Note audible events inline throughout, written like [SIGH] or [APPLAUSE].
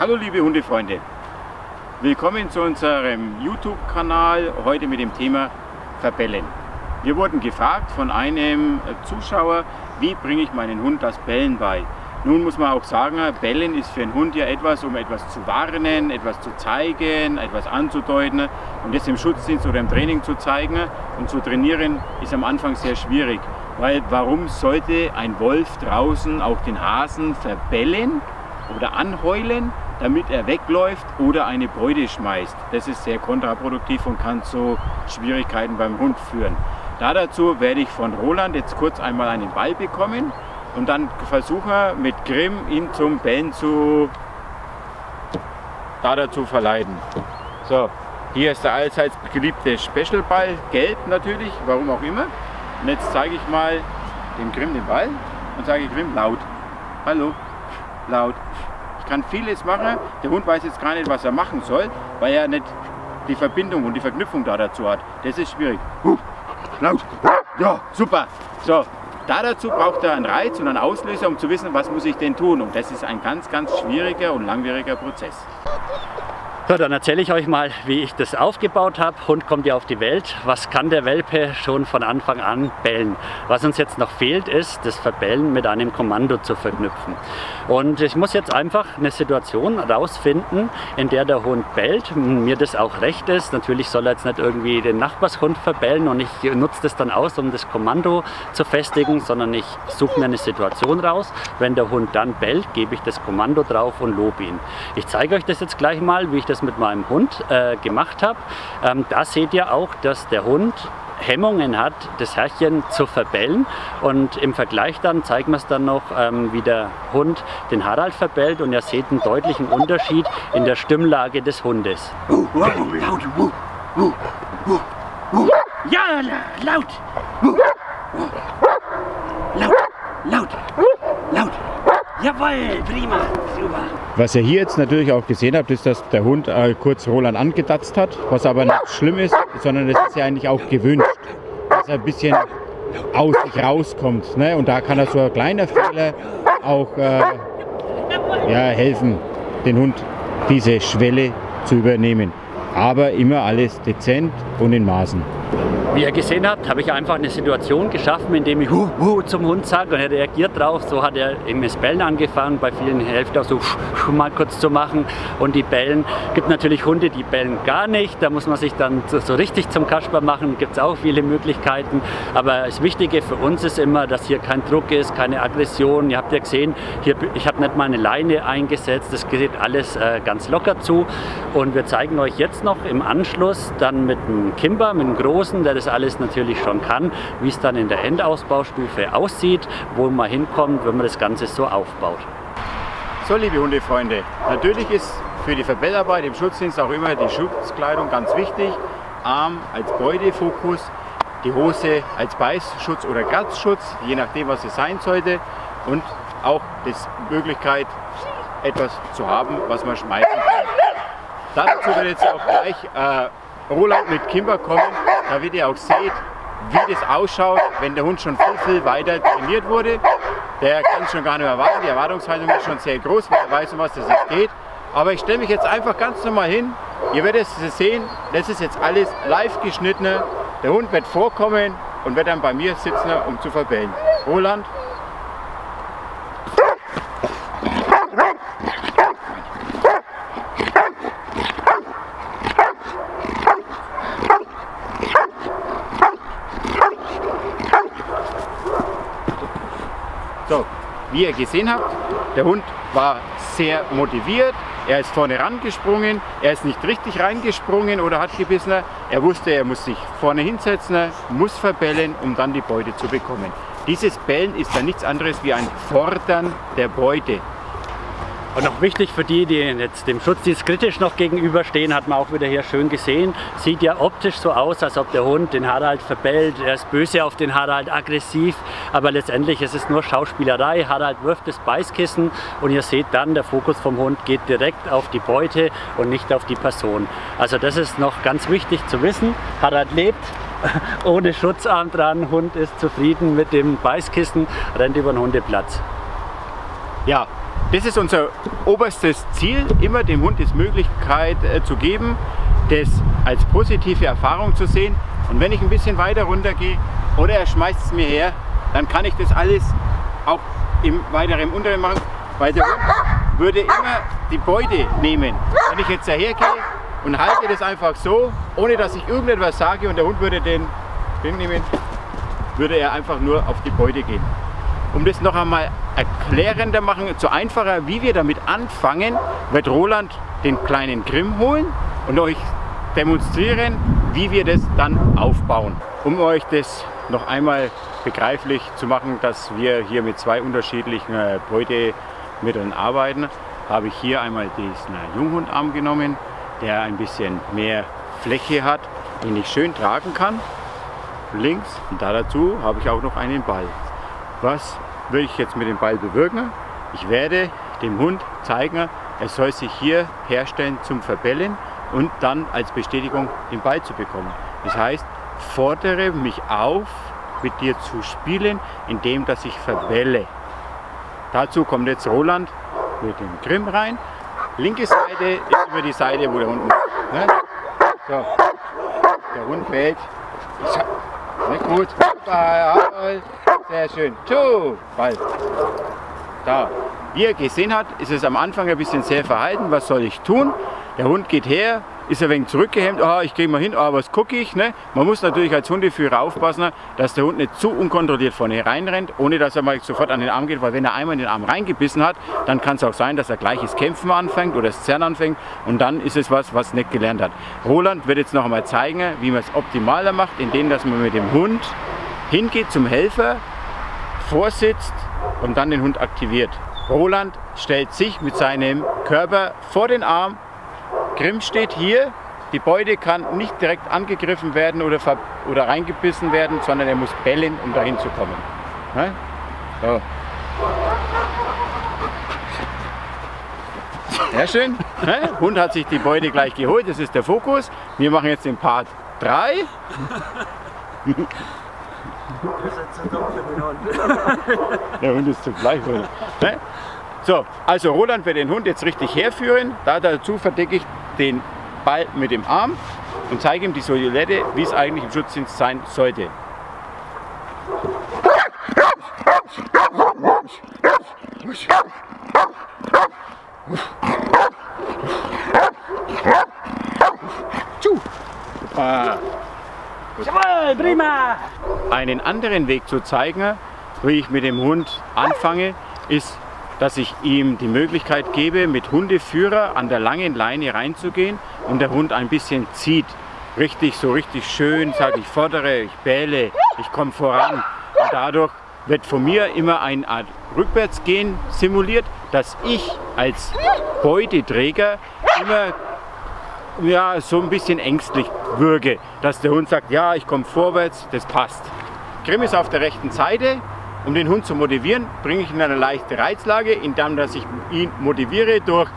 Hallo liebe Hundefreunde, willkommen zu unserem YouTube-Kanal, heute mit dem Thema Verbellen. Wir wurden gefragt von einem Zuschauer, wie bringe ich meinen Hund das Bellen bei. Nun muss man auch sagen, Bellen ist für einen Hund ja etwas, um etwas zu warnen, etwas zu zeigen, etwas anzudeuten und das im Schutzdienst oder im Training zu zeigen und zu trainieren ist am Anfang sehr schwierig. Weil warum sollte ein Wolf draußen auch den Hasen verbellen oder anheulen, damit er wegläuft oder eine Beute schmeißt? Das ist sehr kontraproduktiv und kann zu Schwierigkeiten beim Hund führen. Da dazu werde ich von Roland jetzt kurz einmal einen Ball bekommen und dann versuchen mit Grimm ihn zum Bellen zu da dazu verleiten. So, hier ist der allseits geliebte Special Ball, gelb natürlich, warum auch immer. Und jetzt zeige ich mal dem Grimm den Ball und sage Grimm laut. Hallo, laut. Kann vieles machen, der Hund weiß jetzt gar nicht, was er machen soll, weil er nicht die Verbindung und die Verknüpfung da dazu hat. Das ist schwierig. laut. Ja, super. So, da dazu braucht er einen Reiz und einen Auslöser, um zu wissen, was muss ich denn tun. Und das ist ein ganz, ganz schwieriger und langwieriger Prozess. So, dann erzähle ich euch mal, wie ich das aufgebaut habe. Hund kommt ja auf die Welt. Was kann der Welpe schon von Anfang an bellen? Was uns jetzt noch fehlt, ist, das Verbellen mit einem Kommando zu verknüpfen. Und ich muss jetzt einfach eine Situation rausfinden, in der der Hund bellt. Mir das auch recht ist. Natürlich soll er jetzt nicht irgendwie den Nachbarshund verbellen und ich nutze das dann aus, um das Kommando zu festigen, sondern ich suche mir eine Situation raus. Wenn der Hund dann bellt, gebe ich das Kommando drauf und lobe ihn. Ich zeige euch das jetzt gleich mal, wie ich das das mit meinem Hund äh, gemacht habe, ähm, da seht ihr auch, dass der Hund Hemmungen hat, das Herrchen zu verbellen. Und im Vergleich dann zeigen wir es dann noch, ähm, wie der Hund den Harald verbellt. Und ihr seht einen deutlichen Unterschied in der Stimmlage des Hundes. Ja, laut! Laut, laut, laut! Jawohl, prima, super. Was ihr hier jetzt natürlich auch gesehen habt, ist, dass der Hund äh, kurz Roland angedatzt hat, was aber nicht schlimm ist, sondern es ist ja eigentlich auch gewünscht, dass er ein bisschen aus sich rauskommt. Ne? Und da kann er so ein kleiner Fehler auch äh, ja, helfen, den Hund diese Schwelle zu übernehmen. Aber immer alles dezent und in Maßen. Wie ihr gesehen habt, habe ich einfach eine Situation geschaffen, indem ich hu, hu zum Hund sage und er reagiert drauf. So hat er eben das Bellen angefangen, bei vielen hilft auch so sch, mal kurz zu machen und die bellen. Gibt natürlich Hunde, die bellen gar nicht, da muss man sich dann so, so richtig zum Kasper machen, gibt es auch viele Möglichkeiten. Aber das Wichtige für uns ist immer, dass hier kein Druck ist, keine Aggression. Ihr habt ja gesehen, hier, ich habe nicht mal eine Leine eingesetzt, das geht alles äh, ganz locker zu. Und wir zeigen euch jetzt noch im Anschluss dann mit einem Kimber, mit einem großen, der das alles natürlich schon kann, wie es dann in der Endausbaustufe aussieht, wo man hinkommt, wenn man das Ganze so aufbaut. So, liebe Hundefreunde, natürlich ist für die Verbellarbeit im Schutzdienst auch immer die Schutzkleidung ganz wichtig. Arm als Beutefokus, die Hose als Beißschutz oder Gatzschutz, je nachdem was es sein sollte. Und auch die Möglichkeit, etwas zu haben, was man schmeißen kann. Dazu wird jetzt auch gleich äh, Roland mit Kimber kommen, damit ihr auch seht, wie das ausschaut, wenn der Hund schon viel, viel weiter trainiert wurde. Der kann es schon gar nicht mehr warten, die Erwartungshaltung ist schon sehr groß, weil er weiß, um was es jetzt geht. Aber ich stelle mich jetzt einfach ganz normal hin. Ihr werdet es sehen, das ist jetzt alles live geschnitten. Der Hund wird vorkommen und wird dann bei mir sitzen, um zu verbellen. Roland, So, wie ihr gesehen habt, der Hund war sehr motiviert. Er ist vorne rangesprungen, er ist nicht richtig reingesprungen oder hat gebissen. Er wusste, er muss sich vorne hinsetzen, muss verbellen, um dann die Beute zu bekommen. Dieses Bellen ist dann nichts anderes wie ein Fordern der Beute. Und noch wichtig für die, die jetzt dem Schutzdienst kritisch noch gegenüberstehen, hat man auch wieder hier schön gesehen, sieht ja optisch so aus, als ob der Hund den Harald verbellt, er ist böse auf den Harald, aggressiv, aber letztendlich ist es nur Schauspielerei. Harald wirft das Beißkissen und ihr seht dann, der Fokus vom Hund geht direkt auf die Beute und nicht auf die Person. Also das ist noch ganz wichtig zu wissen. Harald lebt, [LAUGHS] ohne Schutzarm dran, Hund ist zufrieden mit dem Beißkissen, rennt über den Hundeplatz. Ja, Das ist unser oberstes Ziel, immer dem Hund die Möglichkeit äh, zu geben, das als positive Erfahrung zu sehen. Und wenn ich ein bisschen weiter runter gehe oder er schmeißt es mir her, dann kann ich das alles auch im weiteren Unterricht machen, weil der Hund würde immer die Beute nehmen. Wenn ich jetzt daher gehe und halte das einfach so, ohne dass ich irgendetwas sage und der Hund würde den, den nehmen, würde er einfach nur auf die Beute gehen. Um das noch einmal erklärender machen, zu einfacher, wie wir damit anfangen, wird Roland den kleinen Grimm holen und euch demonstrieren, wie wir das dann aufbauen. Um euch das noch einmal begreiflich zu machen, dass wir hier mit zwei unterschiedlichen äh, Beutemitteln arbeiten, habe ich hier einmal diesen Junghundarm genommen, der ein bisschen mehr Fläche hat, den ich schön tragen kann. Links und da dazu habe ich auch noch einen Ball. Was will ich jetzt mit dem Ball bewirken? Ich werde dem Hund zeigen, er soll sich hier herstellen zum Verbellen und dann als Bestätigung den Ball zu bekommen. Das heißt, fordere mich auf, mit dir zu spielen, indem dass ich verbelle. Dazu kommt jetzt Roland mit dem Grimm rein. Linke Seite ist über die Seite, wo der Hund ist. Ne? So. Der Hund bellt. Nicht gut. Sehr schön. Tschu. Ball. Da. Wie er gesehen hat, ist es am Anfang ein bisschen sehr verhalten. Was soll ich tun? Der Hund geht her, ist ein wenig zurückgehemmt, oh, ich gehe mal hin, oh, was gucke ich. Ne? Man muss natürlich als Hundeführer aufpassen, dass der Hund nicht zu unkontrolliert vorne reinrennt, ohne dass er mal sofort an den Arm geht, weil wenn er einmal in den Arm reingebissen hat, dann kann es auch sein, dass er gleiches Kämpfen anfängt oder das Zerren anfängt und dann ist es was, was nicht gelernt hat. Roland wird jetzt noch einmal zeigen, wie man es optimaler macht, indem dass man mit dem Hund hingeht zum Helfer, vorsitzt und dann den Hund aktiviert. Roland stellt sich mit seinem Körper vor den Arm Grimm steht hier. Die Beute kann nicht direkt angegriffen werden oder, oder reingebissen werden, sondern er muss bellen, um dahin zu kommen. Ne? So. Sehr schön. Ne? Hund hat sich die Beute gleich geholt, das ist der Fokus. Wir machen jetzt den Part 3. Der Hund ist zugleich. Ne? So, also Roland wird den Hund jetzt richtig herführen. Da dazu verdecke ich den Ball mit dem Arm und zeige ihm die Silhouette, wie es eigentlich im Schutzdienst sein sollte. Jawohl, prima! Einen anderen Weg zu zeigen, wie ich mit dem Hund anfange, ist dass ich ihm die Möglichkeit gebe, mit Hundeführer an der langen Leine reinzugehen und der Hund ein bisschen zieht. Richtig, so richtig schön, sage ich fordere, ich bähle, ich komme voran. Und dadurch wird von mir immer eine Art Rückwärtsgehen simuliert, dass ich als Beuteträger immer ja, so ein bisschen ängstlich würge, dass der Hund sagt, ja, ich komme vorwärts, das passt. Grimm ist auf der rechten Seite, um den Hund zu motivieren, bringe ich ihn in eine leichte Reizlage, indem dass ich ihn motiviere durch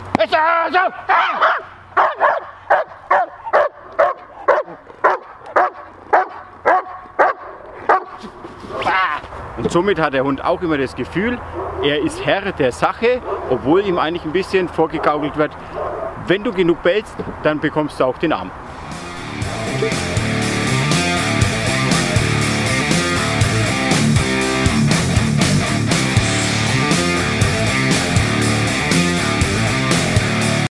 und somit hat der Hund auch immer das Gefühl, er ist Herr der Sache, obwohl ihm eigentlich ein bisschen vorgegaukelt wird, wenn du genug bellst, dann bekommst du auch den Arm.